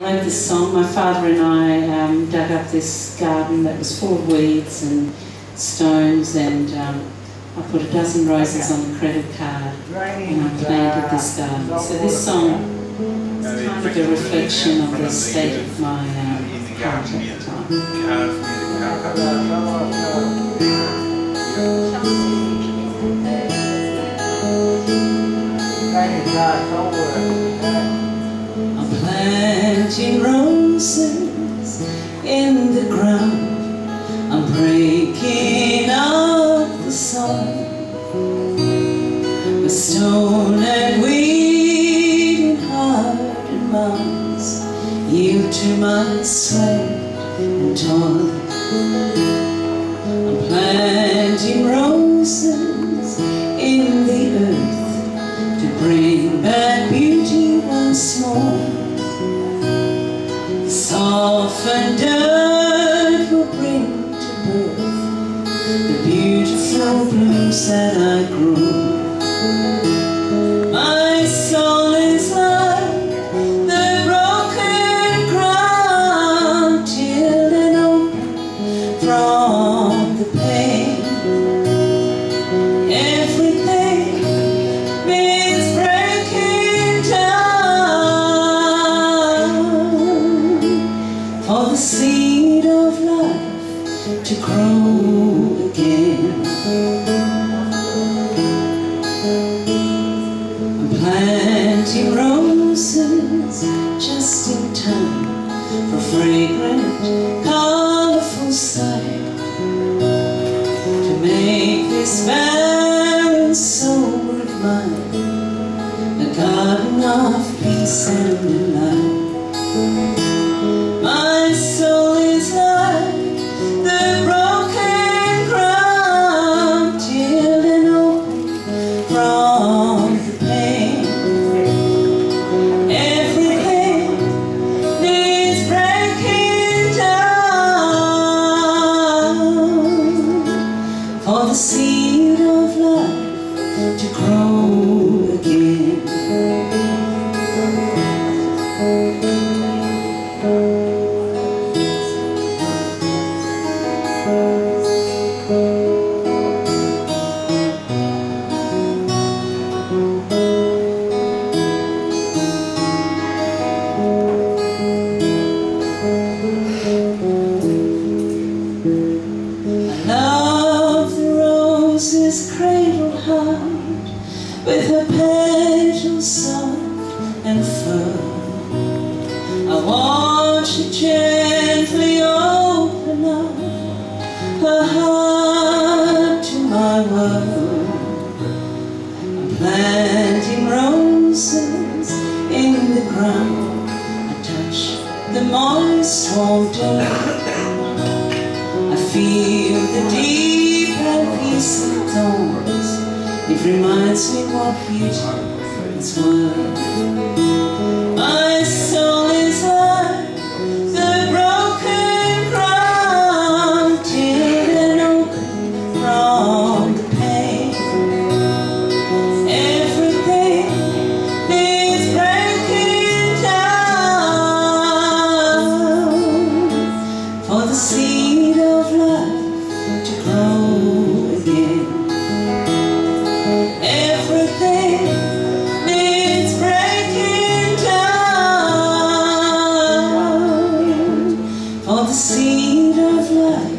I like this song. My father and I um, dug up this garden that was full of weeds and stones, and um, I put a dozen roses on the credit card and I planted this garden. So this song is kind of a reflection of the state of my um, heart at the time. Planting roses in the ground. I'm breaking up the sun. A stone and weed and hard and mounds yield to my sweat and toil. Softened dirt will bring to birth the beautiful blooms that I grow. The seed of life to grow again. I'm planting roses just in time for fragrant, colorful sight to make this barren soul of mine a garden of peace and delight. Seed of life to grow again. With soft and firm. I want you gently me what is worth. the seed of life.